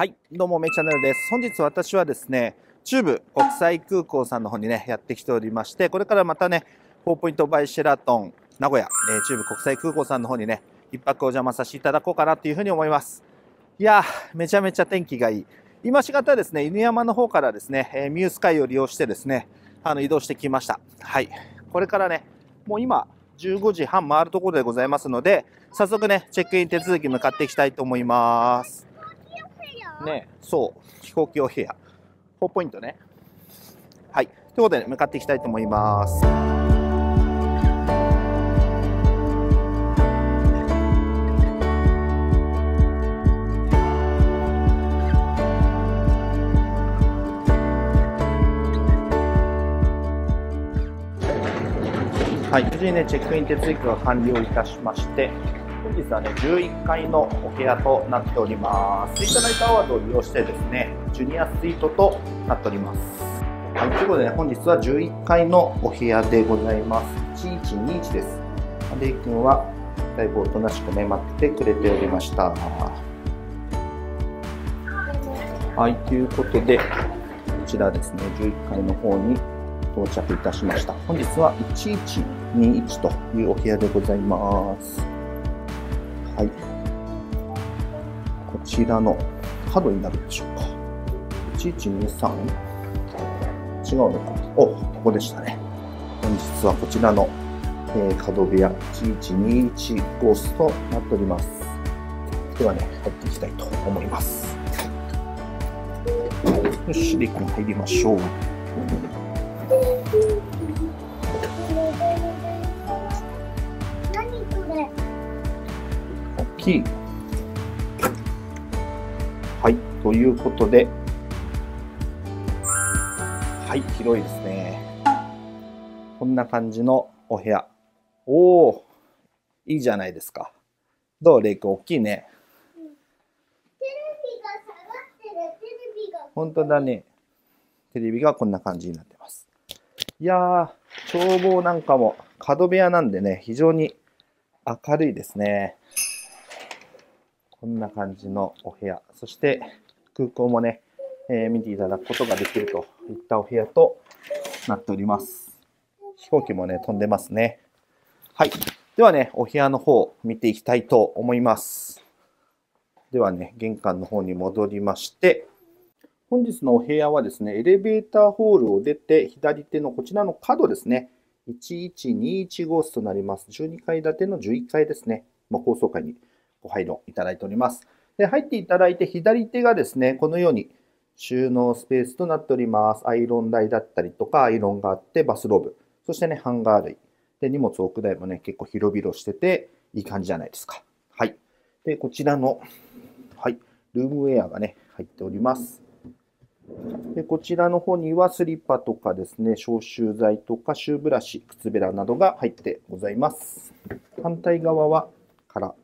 はい、どうも、めチャンネルです。本日私はですね、中部国際空港さんの方にね、やってきておりまして、これからまたね、4ポイントバイシェラトン、名古屋、えー、中部国際空港さんの方にね、一泊お邪魔させていただこうかなというふうに思います。いやー、めちゃめちゃ天気がいい。今しがたですね、犬山の方からですね、えー、ミュースカイを利用してですね、あの移動してきました。はい。これからね、もう今、15時半回るところでございますので、早速ね、チェックイン手続き向かっていきたいと思います。ね、そう、飛行機お部屋。4ポイントね。はい。ということで、向かっていきたいと思います。はい、無事にね、チェックイン手続きが完了いたしまして、日はね、11階のお部屋となっております。スイートナイトアワードを利用してですね、ジュニアスイートとなっております。はい、ということでね、本日は11階のお部屋でございます。1121です。デイ君はだいぶおとなしくね、待っててくれておりました。はい、ということで、こちらですね、11階の方に到着いたしました。本日は1121というお部屋でございます。はい。こちらの角になるでしょうか。1123? 違うのか。お、ここでしたね。本日はこちらの、えー、角部屋1121号室となっております。ではね、入っていきたいと思います。よし、レイ君入りましょう。きい。はい、ということで、はい、広いですね。こんな感じのお部屋。おお、いいじゃないですか。どう、レイ君、大きいね。テレビが下がってる、テレビが。本当だね。テレビがこんな感じになってます。いやー、眺望なんかも角部屋なんでね、非常に明るいですね。こんな感じのお部屋。そして空港もね、えー、見ていただくことができるといったお部屋となっております。飛行機もね、飛んでますね。はい。ではね、お部屋の方見ていきたいと思います。ではね、玄関の方に戻りまして、本日のお部屋はですね、エレベーターホールを出て、左手のこちらの角ですね、1121号室となります。12階建ての11階ですね。まあ、高層階にご配慮いただいております。で入っていただいて左手がですね、このように収納スペースとなっております。アイロン台だったりとか、アイロンがあって、バスローブ、そしてね、ハンガー類。で、荷物置く台もね、結構広々してて、いい感じじゃないですか。はい。で、こちらの、はい、ルームウェアがね、入っております。でこちらの方にはスリッパとかですね、消臭剤とかシューブラシ、靴べらなどが入ってございます。反対側は空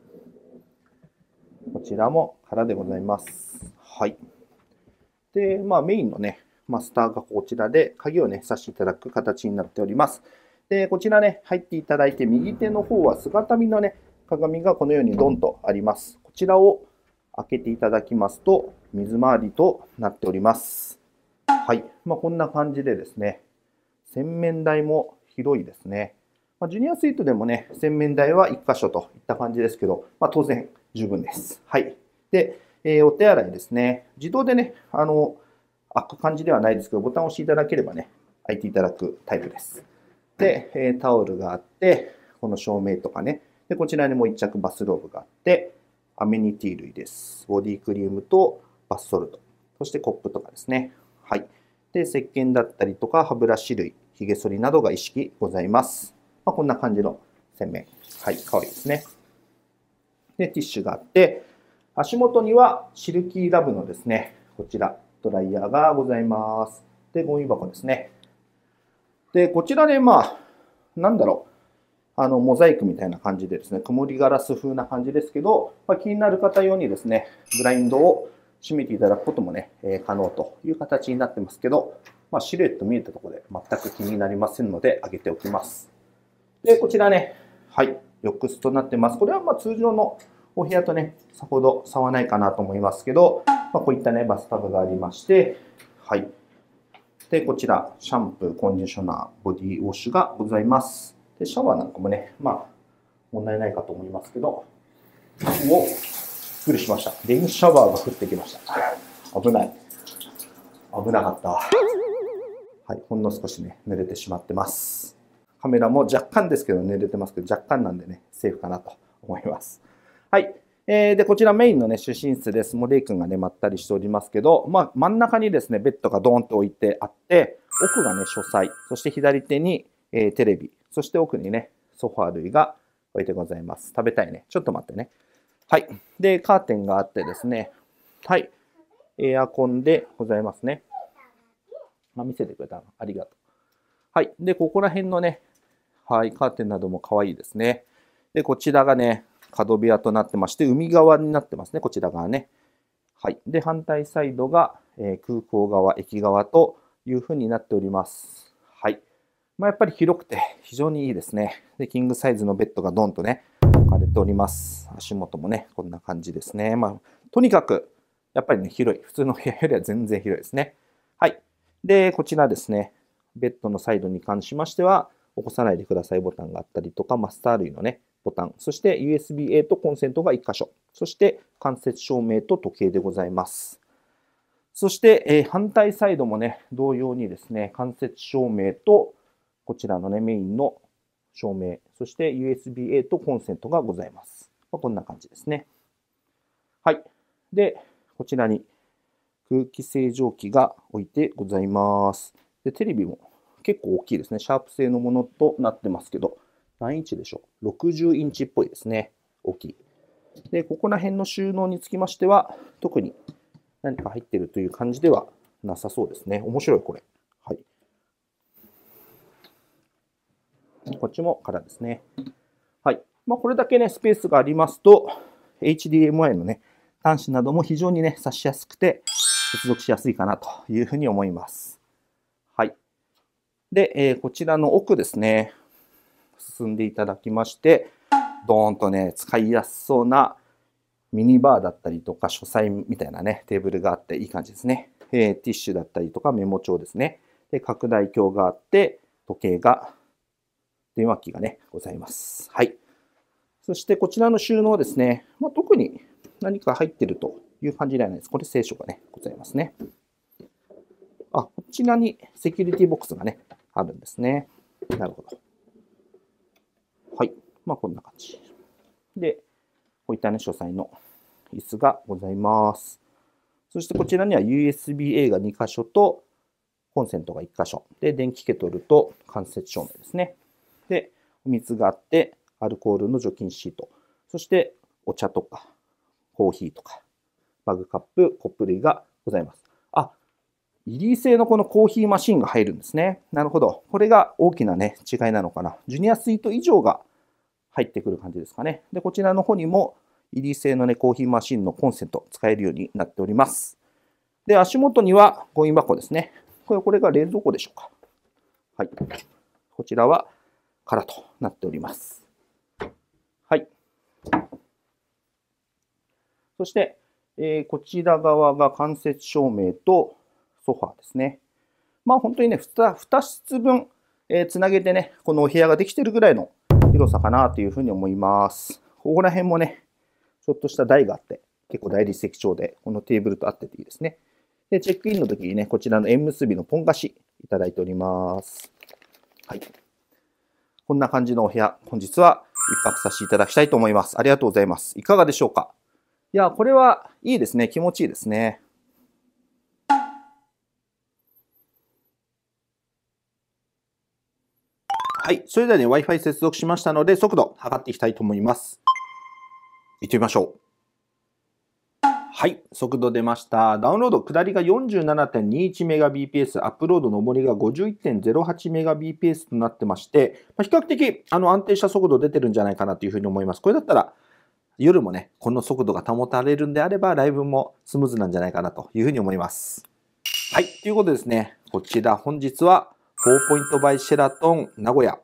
こちらも空でございます。はい。で、まあメインのね、マスターがこちらで鍵をね、させていただく形になっております。で、こちらね、入っていただいて、右手の方は姿見のね、鏡がこのようにドンとあります。こちらを開けていただきますと、水回りとなっております。はい。まあ、こんな感じでですね、洗面台も広いですね。まあ、ジュニアスイートでもね、洗面台は1箇所といった感じですけど、まあ、当然十分です。はい。で、えー、お手洗いですね。自動でね、あの、開く感じではないですけど、ボタンを押していただければね、開いていただくタイプです。で、えー、タオルがあって、この照明とかね。で、こちらにもう1着バスローブがあって、アメニティ類です。ボディクリームとバスソルト。そしてコップとかですね。はい。で、石鹸だったりとか、歯ブラシ類、髭剃りなどが意識ございます。まあ、こんな感じの洗面。はい、可愛いですね。で、ティッシュがあって、足元にはシルキーラブのですね、こちら、ドライヤーがございます。で、ゴミ箱ですね。で、こちらで、まあ、なんだろう、あの、モザイクみたいな感じでですね、曇りガラス風な感じですけど、まあ、気になる方用にですね、ブラインドを閉めていただくこともね、えー、可能という形になってますけど、まあ、シルエット見えたところで全く気になりませんので、上げておきます。で、こちらね、はい、浴室となってます。これはま通常のお部屋とね、さほど差はないかなと思いますけど、まあ、こういったね、バスタブがありまして、はい。で、こちら、シャンプー、コンディショナー、ボディウォッシュがございます。で、シャワーなんかもね、まあ、問題ないかと思いますけど、おびっくりしました。電シャワーが降ってきました。危ない。危なかった。はい、ほんの少しね、濡れてしまってます。カメラも若干ですけど、濡れてますけど、若干なんでね、セーフかなと思います。はい。えー、で、こちらメインのね、主寝室です。もうレイ君がね、まったりしておりますけど、まあ、真ん中にですね、ベッドがドーンと置いてあって、奥がね、書斎、そして左手に、えー、テレビ、そして奥にね、ソファー類が置いてございます。食べたいね。ちょっと待ってね。はい。で、カーテンがあってですね、はい。エアコンでございますね。まあ、見せてくれたの。ありがとう。はい。で、ここら辺のね、はい、カーテンなども可愛いですね。で、こちらがね、角部屋となってまして、海側になってますね、こちら側ね。はい。で、反対サイドが、えー、空港側、駅側というふうになっております。はい。まあ、やっぱり広くて非常にいいですね。で、キングサイズのベッドがドンとね、置かれております。足元もね、こんな感じですね。まあ、とにかく、やっぱりね、広い。普通の部屋よりは全然広いですね。はい。で、こちらですね、ベッドのサイドに関しましては、起こさないでくださいボタンがあったりとか、マスター類のね、ボタン、そして USB-A とコンセントが1箇所、そして間接照明と時計でございます。そして、えー、反対サイドもね、同様にですね、間接照明とこちらのね、メインの照明、そして USB-A とコンセントがございます。まあ、こんな感じですね。はい。で、こちらに空気清浄機が置いてございます。で、テレビも結構大きいですね。シャープ製のものとなってますけど、何インチでしょう ?60 インチっぽいですね。大きい。で、ここら辺の収納につきましては、特に何か入ってるという感じではなさそうですね。面白い、これ。はい。こっちも空ですね。はい。まあ、これだけね、スペースがありますと、HDMI のね、端子なども非常にね、差しやすくて、接続しやすいかなというふうに思います。で、えー、こちらの奥ですね、進んでいただきまして、ドーンとね、使いやすそうなミニバーだったりとか、書斎みたいなね、テーブルがあっていい感じですね。えー、ティッシュだったりとかメモ帳ですね。で、拡大鏡があって、時計が、電話機がね、ございます。はい。そしてこちらの収納ですね、まあ、特に何か入ってるという感じではないです。これ聖書がね、ございますね。あ、こちらにセキュリティボックスがね、あるんですね。なるほど。はい。まあ、こんな感じ。で、こういったね、書斎の椅子がございます。そしてこちらには USB-A が2箇所と、コンセントが1箇所。で、電気ケトルと間接照明ですね。で、お水があって、アルコールの除菌シート。そして、お茶とか、コーヒーとか、マグカップ、コップ類がございます。イリー製のこのコーヒーマシンが入るんですね。なるほど。これが大きなね、違いなのかな。ジュニアスイート以上が入ってくる感じですかね。で、こちらの方にも、イリー製のね、コーヒーマシンのコンセント使えるようになっております。で、足元にはゴミ箱ですね。これ、これが冷蔵庫でしょうか。はい。こちらは空となっております。はい。そして、えー、こちら側が間接照明とソファーですね。まあ本当にね、2, 2室分、えー、つなげてね、このお部屋ができてるぐらいの広さかなというふうに思います。ここら辺もね、ちょっとした台があって、結構大理石調で、このテーブルと合ってていいですね。で、チェックインの時にね、こちらの縁結びのポン菓子いただいております。はい。こんな感じのお部屋、本日は一泊させていただきたいと思います。ありがとうございます。いかがでしょうか？いや、これはいいですね。気持ちいいですね。それではね、Wi-Fi 接続しましたので、速度測っていきたいと思います。行ってみましょう。はい。速度出ました。ダウンロード、下りが 47.21Mbps、アップロード上りが 51.08Mbps となってまして、まあ、比較的あの安定した速度出てるんじゃないかなというふうに思います。これだったら、夜もね、この速度が保たれるんであれば、ライブもスムーズなんじゃないかなというふうに思います。はい。ということでですね、こちら本日は、4ポイントバイシェラトン名古屋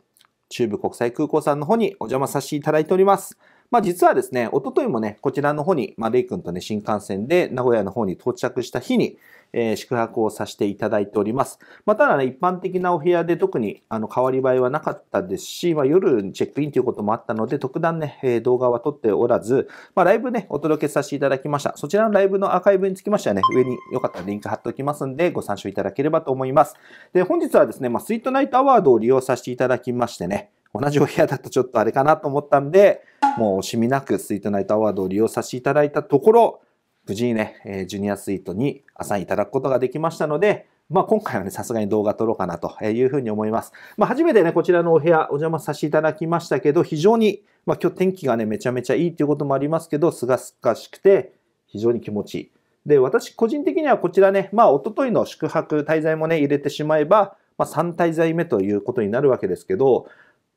中部国際空港さんの方にお邪魔させていただいております。まあ実はですね、おとといもね、こちらの方に、まあレイ君とね、新幹線で名古屋の方に到着した日に、えー、宿泊をさせていただいております。まあ、ただね、一般的なお部屋で特にあの変わり映えはなかったですし、まあ、夜にチェックインということもあったので、特段ね、えー、動画は撮っておらず、まあ、ライブね、お届けさせていただきました。そちらのライブのアーカイブにつきましてはね、上によかったらリンク貼っておきますんで、ご参照いただければと思います。で、本日はですね、まあ、スイートナイトアワードを利用させていただきましてね、同じお部屋だとちょっとあれかなと思ったんで、もう惜しみなくスイートナイトアワードを利用させていただいたところ、無事にね、えジュニアスイートにアサインいただくことができましたので、まあ、今回はね、さすがに動画撮ろうかなというふうに思います。まあ、初めてね、こちらのお部屋お邪魔させていただきましたけど、非常に、まあ、今日天気がね、めちゃめちゃいいっていうこともありますけど、すがすかしくて、非常に気持ちいい。で、私個人的にはこちらね、まあ、おとといの宿泊、滞在もね、入れてしまえば、まあ、3滞在目ということになるわけですけど、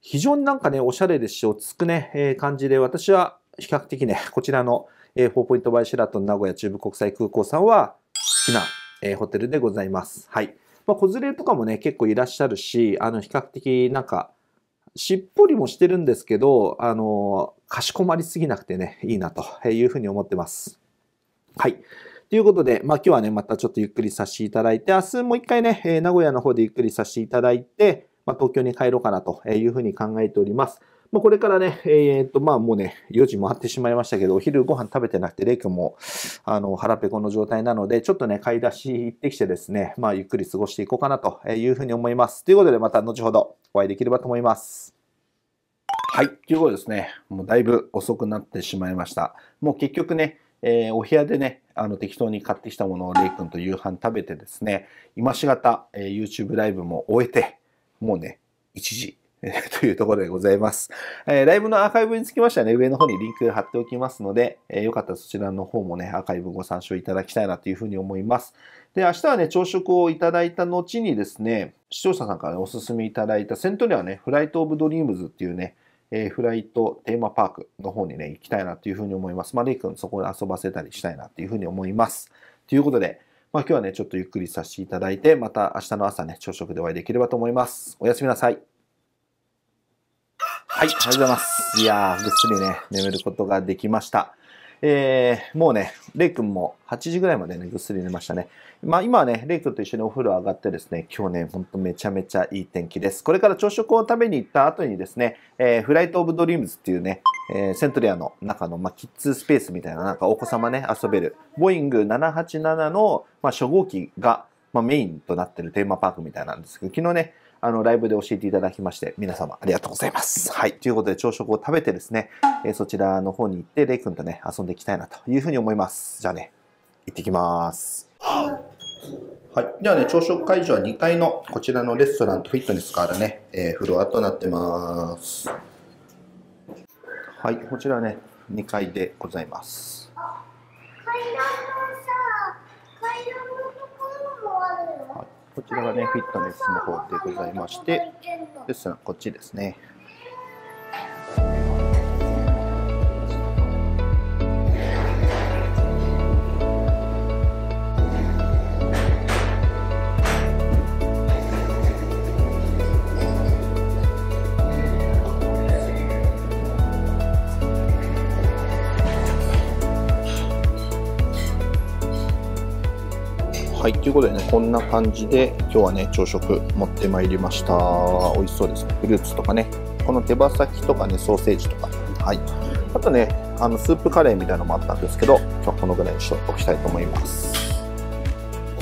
非常になんかね、おしゃれですし、落ち着くね、えー、感じで、私は比較的ね、こちらのえー、4ポイントバイシェラトン名古屋中部国際空港さんは好きな、えー、ホテルでございます。はい。まあ、子連れとかもね、結構いらっしゃるし、あの、比較的なんか、しっぽりもしてるんですけど、あの、かしこまりすぎなくてね、いいなというふうに思ってます。はい。ということで、まあ今日はね、またちょっとゆっくりさせていただいて、明日もう一回ね、えー、名古屋の方でゆっくりさせていただいて、まあ東京に帰ろうかなというふうに考えております。まあ、これからね、えー、っと、まあもうね、4時回ってしまいましたけど、お昼ご飯食べてなくて、レイ君も、あの、腹ペコの状態なので、ちょっとね、買い出し行ってきてですね、まあゆっくり過ごしていこうかなというふうに思います。ということで、また後ほどお会いできればと思います。はい。ということですね、もうだいぶ遅くなってしまいました。もう結局ね、えー、お部屋でね、あの適当に買ってきたものをレイ君と夕飯食べてですね、今しがた、えー、YouTube ライブも終えて、もうね、1時 というところでございます。えー、ライブのアーカイブにつきましてはね、上の方にリンク貼っておきますので、えー、よかったらそちらの方もね、アーカイブご参照いただきたいなというふうに思います。で、明日はね、朝食をいただいた後にですね、視聴者さんから、ね、お勧めいただいたセントレアね、 Flight of Dreams っていうね、えー、フライトテーマパークの方にね、行きたいなというふうに思います。まあ、レイ君そこで遊ばせたりしたいなというふうに思います。ということで、まあ、今日はね、ちょっとゆっくりさせていただいて、また明日の朝ね、朝食でお会いできればと思います。おやすみなさい。はい、おはようございます。いやー、ぐっすりね、眠ることができました。えー、もうね、レイ君も8時ぐらいまでね、ぐっすり寝ましたね。まあ今はね、レイ君と一緒にお風呂上がってですね、今日ね、ほんとめちゃめちゃいい天気です。これから朝食を食べに行った後にですね、えー、 Flight of Dreams っていうね、えー、セントリアの中の、まあ、キッズスペースみたいな、なんかお子様ね、遊べる、ボイング787の、まあ、初号機が、まあ、メインとなってるテーマパークみたいなんですけど、昨日ね、あの、ライブで教えていただきまして、皆様ありがとうございます。はい。ということで、朝食を食べてですね、えー、そちらの方に行って、レイ君とね、遊んでいきたいなというふうに思います。じゃあね、行ってきます。はい。ではね、朝食会場は2階のこちらのレストランとフィットネスがあるね、えー、フロアとなってます。はい。こちらね、2階でございます。階段のさ、階段のところもあるよ。はいこちらがね、フィットネスの方でございまして、レッスンはこっちですね。ということでね、こんな感じで今日はね、朝食持ってまいりました。美味しそうですね。フルーツとかね、この手羽先とかね、ソーセージとか。はい。あとね、あの、スープカレーみたいなのもあったんですけど、今日はこのぐらいにしておきたいと思います。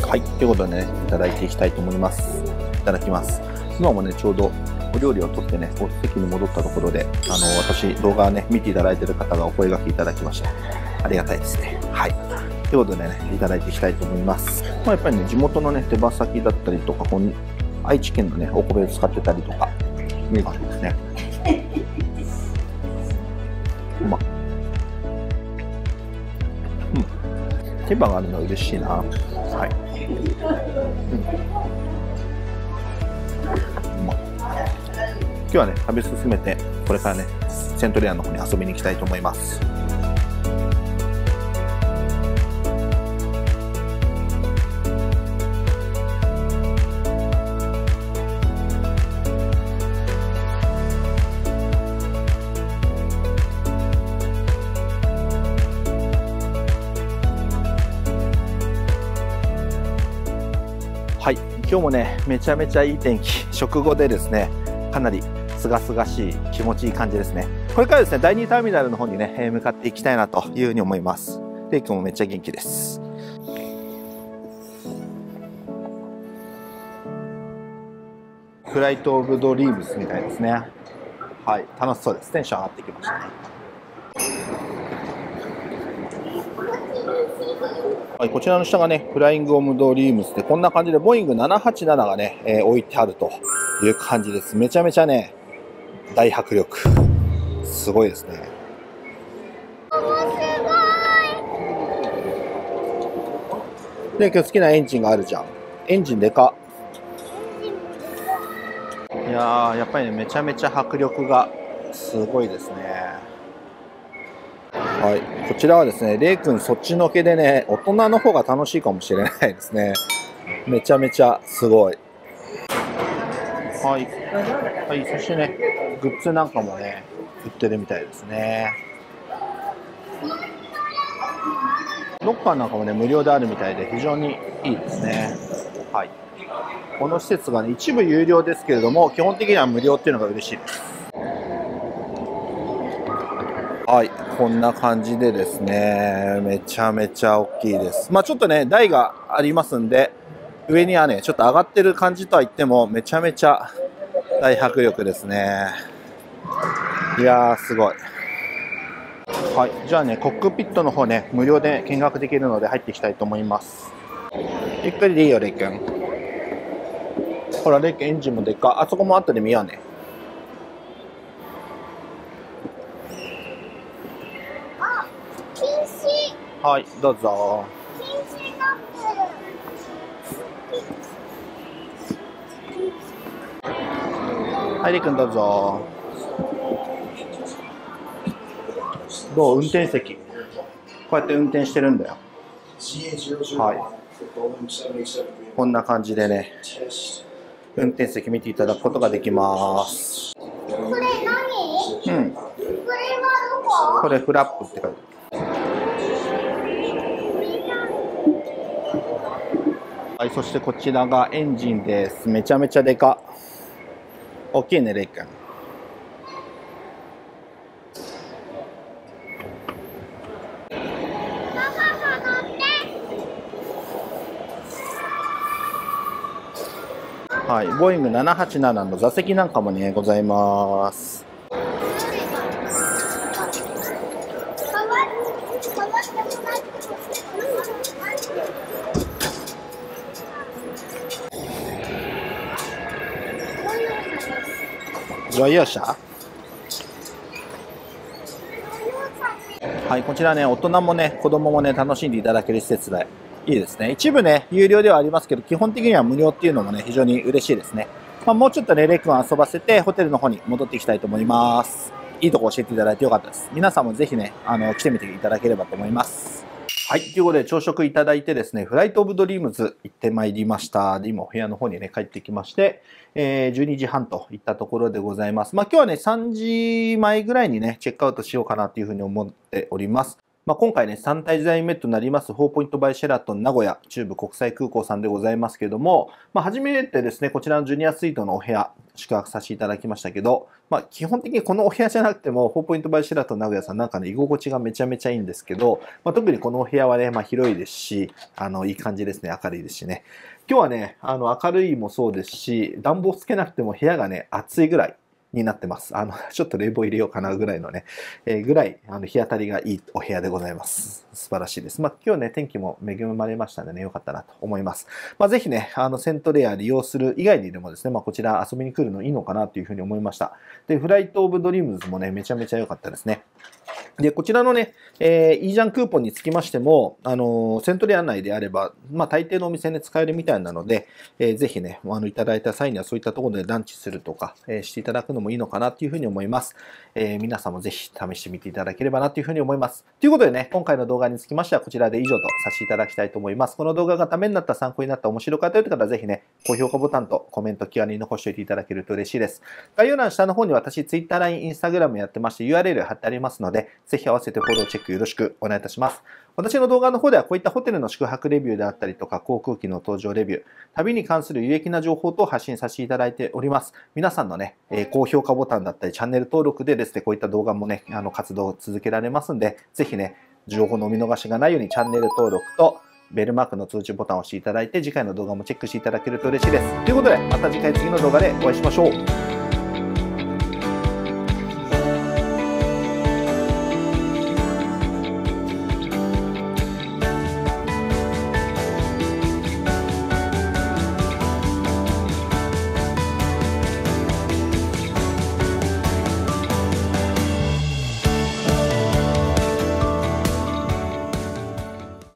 はい、ということでね、いただいていきたいと思います。いただきます。今もね、ちょうどお料理をとってね、お席に戻ったところで、あの、私、動画ね、見ていただいてる方がお声掛けいただきました。ありがたいですね。はい。ということでね、いただいていきたいと思います。まあ、やっぱりね、地元のね、手羽先だったりとか、この愛知県のね、お米を使ってたりとか、いうのがありますね。う まうん。手羽があるのは嬉しいな。はい。うん。今日はね、食べ進めて、これからね、セントリアンの方に遊びに行きたいと思います。今日もねめちゃめちゃいい天気食後でですねかなり清々しい気持ちいい感じですね。これからですね第2ターミナルの方にね向かっていきたいなというふうに思います。レイ君もめっちゃ元気です。フライト・オブ・ドリームスみたいですね。はい楽しそうです。テンション上がってきましたね。はい、こちらの下がね、フライング・オム・ドリームスで、こんな感じで、ボーイング787がね、えー、置いてあるという感じです。めちゃめちゃね、大迫力。すごいですね。で、今日好きなエンジンがあるじゃん。エンジンでか。いやー、やっぱりね、めちゃめちゃ迫力がすごいですね。はい、こちらはですね、レイ君そっちのけでね、大人の方が楽しいかもしれないですね。めちゃめちゃすごい。はい。はい、そしてね、グッズなんかもね、売ってるみたいですね。ロッカーなんかもね、無料であるみたいで非常にいいですね。はい。この施設がね、一部有料ですけれども、基本的には無料っていうのが嬉しいです。はい、こんな感じでですね、めちゃめちゃ大きいです。まあちょっとね、台がありますんで、上にはね、ちょっと上がってる感じとは言っても、めちゃめちゃ大迫力ですね。いやー、すごい。はい、じゃあね、コックピットの方ね、無料で見学できるので入っていきたいと思います。ゆっくりでいいよ、レイ君。ほら、レイ君エンジンもでっか。あそこも後で見ようね。はい、どうぞ。はい、りくんどうぞ。どう？運転席。こうやって運転してるんだよ。はい。こんな感じでね、運転席見ていただくことができます。これ何？うん。これはどこ？これフラップって書いてはい、そしてこちらがエンジンです。めちゃめちゃでか。大きいね、レイ君。はい、ボーイング787の座席なんかもね、ございます。乗用車？はい、こちらね、大人もね、子供もね、楽しんでいただける施設で、いいですね。一部ね、有料ではありますけど、基本的には無料っていうのもね、非常に嬉しいですね。まあ、もうちょっとね、レイ君遊ばせて、ホテルの方に戻っていきたいと思います。いいとこ教えていただいてよかったです。皆さんもぜひね、あの、来てみていただければと思います。はい。ということで、朝食いただいてですね、 Flight of Dreams 行ってまいりました。で、今、部屋の方にね、帰ってきまして、えー、12時半といったところでございます。まあ、今日はね、3時前ぐらいにね、チェックアウトしようかなというふうに思っております。まあ、今回ね、3体在目となります、4ポイントバイシェラトン名古屋中部国際空港さんでございますけども、まあ、初めてですね、こちらのジュニアスイートのお部屋、宿泊させていただきましたけど、まあ、基本的にこのお部屋じゃなくても、4ポイントバイシェラトン名古屋さんなんかね、居心地がめちゃめちゃいいんですけど、まあ、特にこのお部屋はね、まあ、広いですし、あの、いい感じですね、明るいですしね。今日はね、あの、明るいもそうですし、暖房つけなくても部屋がね、暑いぐらい、になってます。あの、ちょっと冷房入れようかなぐらいのね、えー、ぐらい、あの、日当たりがいいお部屋でございます。素晴らしいです。まあ、今日ね、天気も恵まれましたんでね、よかったなと思います。まあ、ぜひね、あの、セントレア利用する以外にでもですね、まあ、こちら遊びに来るのいいのかなというふうに思いました。で、 Flight of Dreams もね、めちゃめちゃ良かったですね。で、こちらのね、えー、いいじゃんクーポンにつきましても、あのー、セントレア内であれば、まあ、大抵のお店で使えるみたいなので、えー、ぜひね、あの、いただいた際にはそういったところでランチするとか、えー、していただくのもいいのかなというふうに思います。えー、皆さんもぜひ試してみていただければなというふうに思います。ということでね、今回の動画につきましてはこちらで以上とさせていただきたいと思います。この動画がためになった、参考になった、面白かったよという方はぜひね、高評価ボタンとコメント、気軽に残しておいていただけると嬉しいです。概要欄下の方に私、Twitter、LINE、Instagram やってまして URL 貼ってありますので、ぜひ合わせてフォローチェックよろしくお願いいたします。私の動画の方ではこういったホテルの宿泊レビューであったりとか、航空機の搭乗レビュー、旅に関する有益な情報等を発信させていただいております。皆さんのね、え、高評価ボタンだったり、チャンネル登録でですね、こういった動画もね、あの活動を続けられますんで、ぜひね、情報のお見逃しがないようにチャンネル登録とベルマークの通知ボタンを押していただいて、次回の動画もチェックしていただけると嬉しいです。ということで、また次回次の動画でお会いしましょう。